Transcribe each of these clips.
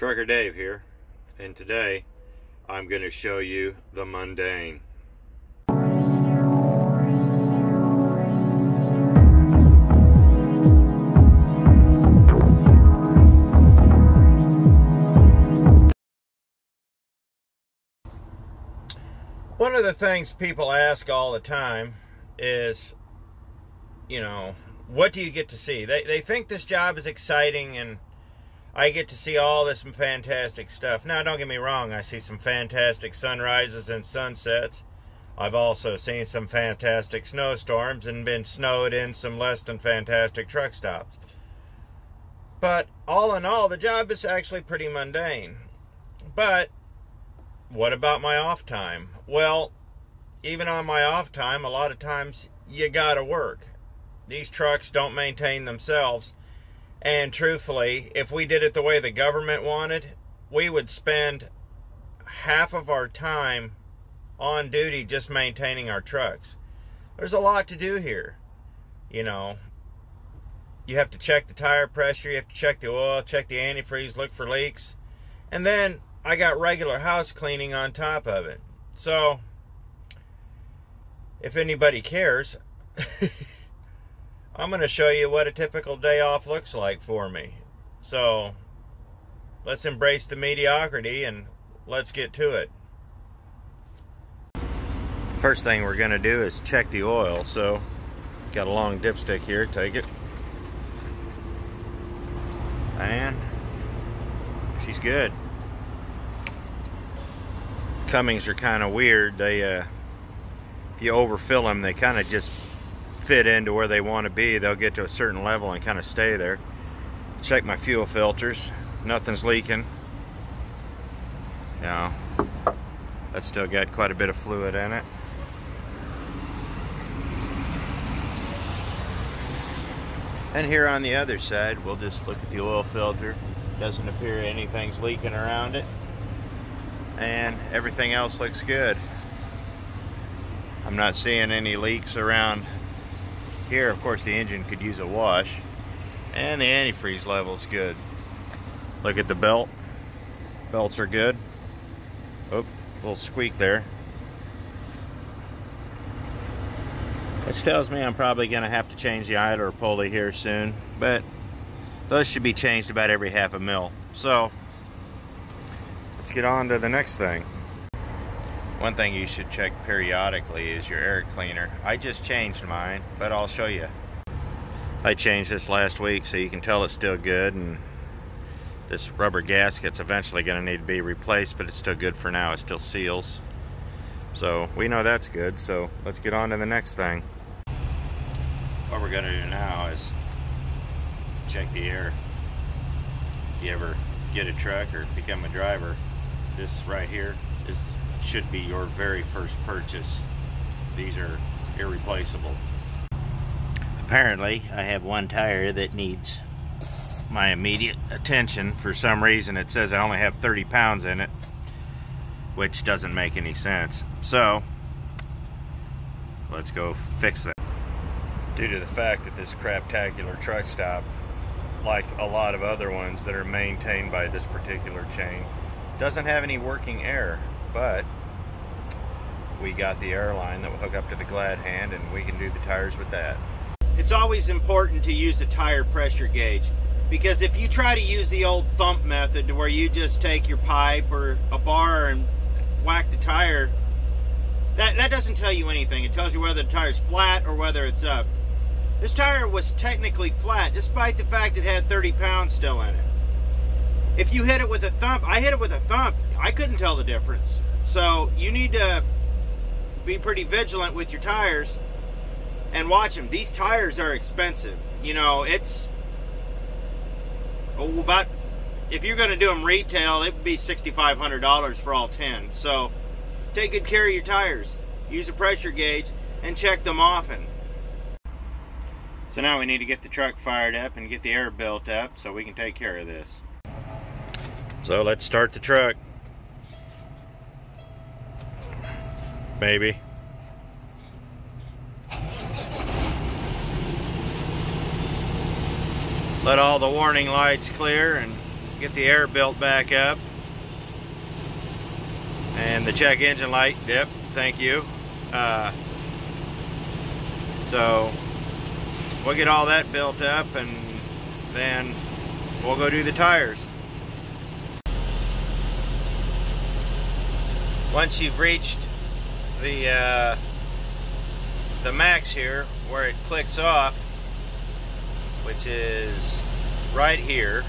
Trucker Dave here, and today I'm going to show you the mundane. One of the things people ask all the time is, you know, what do you get to see? They, they think this job is exciting and I get to see all this fantastic stuff. Now, don't get me wrong, I see some fantastic sunrises and sunsets. I've also seen some fantastic snowstorms and been snowed in some less than fantastic truck stops. But all in all, the job is actually pretty mundane. But what about my off time? Well, even on my off time, a lot of times you gotta work. These trucks don't maintain themselves and truthfully, if we did it the way the government wanted, we would spend half of our time on duty just maintaining our trucks. There's a lot to do here. You know, you have to check the tire pressure, you have to check the oil, check the antifreeze, look for leaks. And then I got regular house cleaning on top of it. So, if anybody cares, I'm going to show you what a typical day off looks like for me. So let's embrace the mediocrity and let's get to it. First thing we're going to do is check the oil. So got a long dipstick here, take it. And she's good. Cummins are kind of weird. They, uh, if you overfill them, they kind of just fit into where they want to be, they'll get to a certain level and kind of stay there. Check my fuel filters. Nothing's leaking. Now, that's still got quite a bit of fluid in it. And here on the other side, we'll just look at the oil filter. Doesn't appear anything's leaking around it. And everything else looks good. I'm not seeing any leaks around here, of course, the engine could use a wash. And the antifreeze level's good. Look at the belt. Belts are good. Oh, little squeak there. Which tells me I'm probably going to have to change the idler pulley here soon. But those should be changed about every half a mil. So, let's get on to the next thing. One thing you should check periodically is your air cleaner. I just changed mine, but I'll show you. I changed this last week so you can tell it's still good and this rubber gasket's eventually going to need to be replaced, but it's still good for now. It still seals. So we know that's good, so let's get on to the next thing. What we're going to do now is check the air. If you ever get a truck or become a driver, this right here is should be your very first purchase. These are irreplaceable. Apparently, I have one tire that needs my immediate attention. For some reason, it says I only have 30 pounds in it, which doesn't make any sense. So, let's go fix that. Due to the fact that this craptacular truck stop, like a lot of other ones that are maintained by this particular chain, doesn't have any working air but we got the airline that will hook up to the glad hand and we can do the tires with that. It's always important to use a tire pressure gauge because if you try to use the old thump method to where you just take your pipe or a bar and whack the tire, that, that doesn't tell you anything. It tells you whether the tire's flat or whether it's up. This tire was technically flat despite the fact it had 30 pounds still in it. If you hit it with a thump, I hit it with a thump, I couldn't tell the difference. So you need to be pretty vigilant with your tires and watch them. These tires are expensive. You know, it's oh, about if you're going to do them retail, it would be $6,500 for all 10. So take good care of your tires. Use a pressure gauge and check them often. So now we need to get the truck fired up and get the air built up so we can take care of this. So let's start the truck. maybe. Let all the warning lights clear and get the air built back up. And the check engine light, yep, thank you. Uh, so we'll get all that built up and then we'll go do the tires. Once you've reached the uh, the max here where it clicks off which is right here.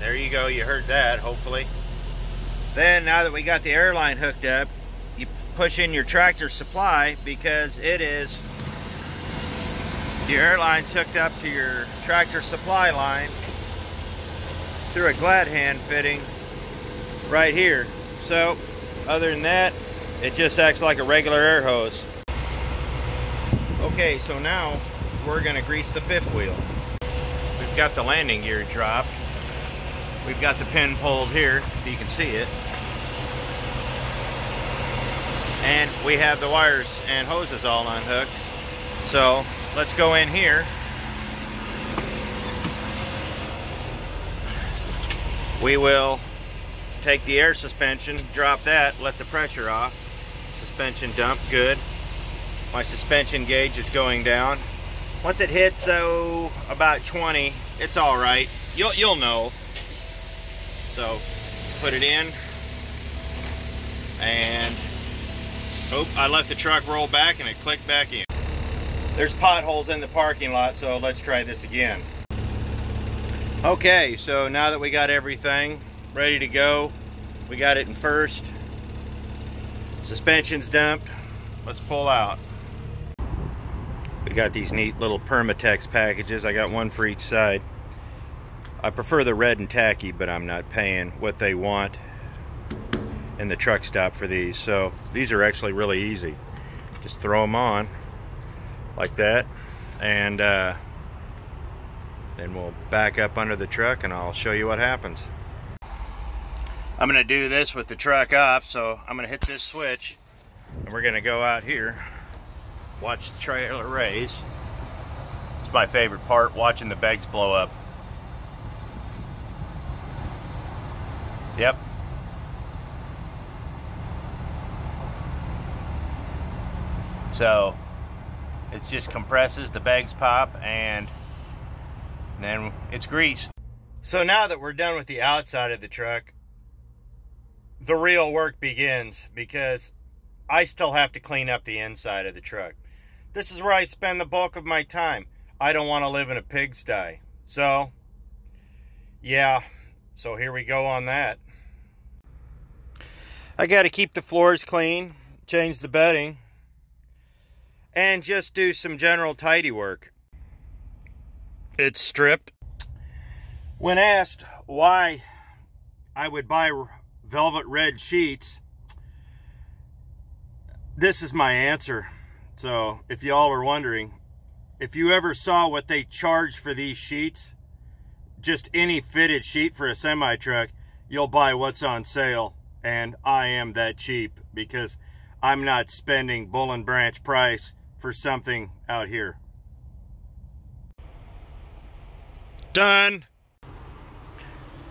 There you go you heard that hopefully. Then now that we got the airline hooked up you push in your tractor supply because it is the airline's hooked up to your tractor supply line through a glad hand fitting right here. So other than that it just acts like a regular air hose. Okay so now we're to grease the fifth wheel. We've got the landing gear dropped. We've got the pin pulled here if you can see it. And we have the wires and hoses all unhooked. So let's go in here. We will take the air suspension drop that let the pressure off. Suspension dump good. My suspension gauge is going down. Once it hits so about 20 it's all right. You'll you'll know. So put it in. And oh I let the truck roll back and it clicked back in. There's potholes in the parking lot so let's try this again. Okay so now that we got everything ready to go. We got it in first. Suspension's dumped. Let's pull out. We got these neat little Permatex packages. I got one for each side. I prefer the red and tacky but I'm not paying what they want in the truck stop for these. So these are actually really easy. Just throw them on like that and uh, then we'll back up under the truck and I'll show you what happens I'm gonna do this with the truck off so I'm gonna hit this switch and we're gonna go out here watch the trailer raise it's my favorite part watching the bags blow up. Yep. So it just compresses the bags pop and then it's greased. So now that we're done with the outside of the truck the real work begins because I still have to clean up the inside of the truck. This is where I spend the bulk of my time. I don't want to live in a pigsty. So, yeah, so here we go on that. I got to keep the floors clean, change the bedding, and just do some general tidy work. It's stripped. When asked why I would buy velvet red sheets, this is my answer. So if y'all are wondering, if you ever saw what they charge for these sheets, just any fitted sheet for a semi truck, you'll buy what's on sale. And I am that cheap because I'm not spending Boll and Branch price for something out here. Done.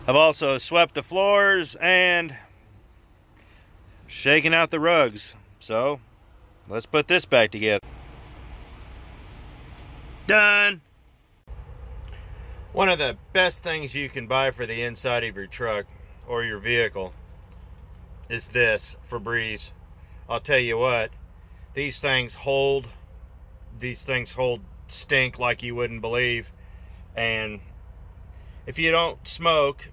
I've also swept the floors and shaken out the rugs. So, let's put this back together. Done! One of the best things you can buy for the inside of your truck or your vehicle is this Febreze. I'll tell you what, these things hold, these things hold stink like you wouldn't believe. And if you don't smoke,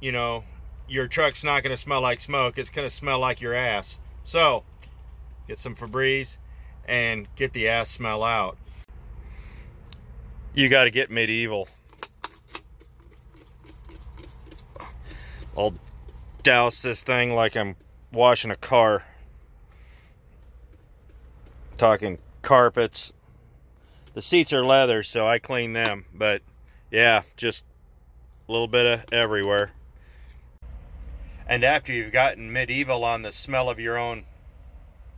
you know, your truck's not going to smell like smoke. It's going to smell like your ass. So, get some Febreze and get the ass smell out. You got to get medieval. I'll douse this thing like I'm washing a car. Talking carpets. The seats are leather, so I clean them. But yeah, just a little bit of everywhere. And after you've gotten medieval on the smell of your own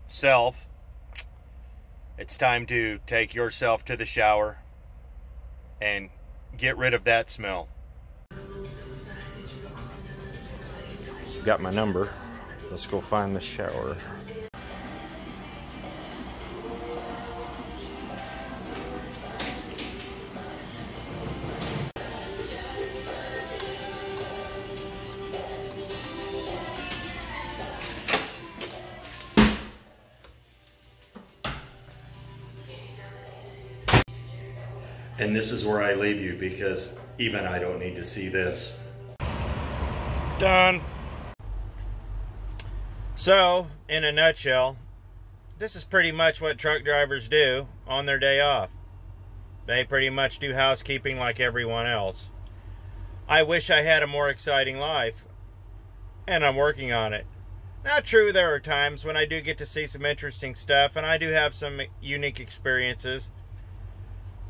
self, it's time to take yourself to the shower and get rid of that smell. Got my number. Let's go find the shower. And this is where I leave you because even I don't need to see this. Done. So, in a nutshell, this is pretty much what truck drivers do on their day off. They pretty much do housekeeping like everyone else. I wish I had a more exciting life, and I'm working on it. Now, true, there are times when I do get to see some interesting stuff, and I do have some unique experiences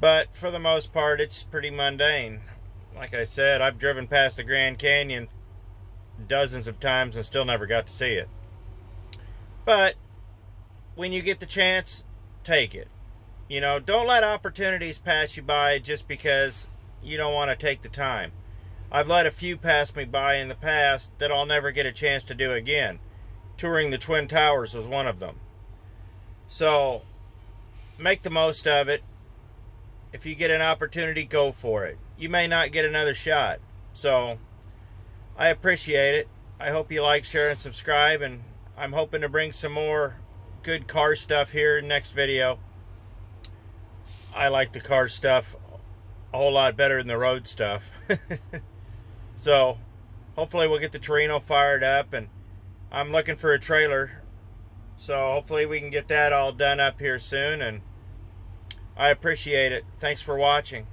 but for the most part, it's pretty mundane. Like I said, I've driven past the Grand Canyon dozens of times and still never got to see it. But when you get the chance, take it. You know, don't let opportunities pass you by just because you don't want to take the time. I've let a few pass me by in the past that I'll never get a chance to do again. Touring the Twin Towers was one of them. So, make the most of it if you get an opportunity, go for it. You may not get another shot. So I appreciate it. I hope you like, share, and subscribe. And I'm hoping to bring some more good car stuff here next video. I like the car stuff a whole lot better than the road stuff. so hopefully we'll get the Torino fired up and I'm looking for a trailer. So hopefully we can get that all done up here soon and I appreciate it. Thanks for watching.